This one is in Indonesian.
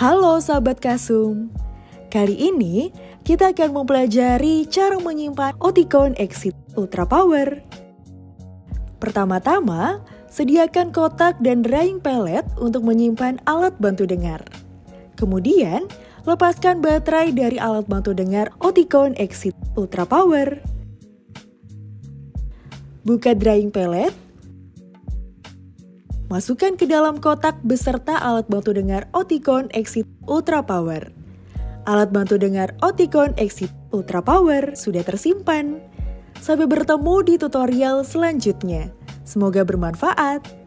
Halo sahabat Kasum. Kali ini kita akan mempelajari cara menyimpan Oticon Exit Ultra Power. Pertama-tama, sediakan kotak dan drying pellet untuk menyimpan alat bantu dengar. Kemudian, lepaskan baterai dari alat bantu dengar Oticon Exit Ultra Power. Buka drying pellet Masukkan ke dalam kotak beserta alat bantu dengar Oticon Exit Ultra Power. Alat bantu dengar Oticon Exit Ultra Power sudah tersimpan. Sampai bertemu di tutorial selanjutnya. Semoga bermanfaat.